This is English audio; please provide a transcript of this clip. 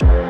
Show.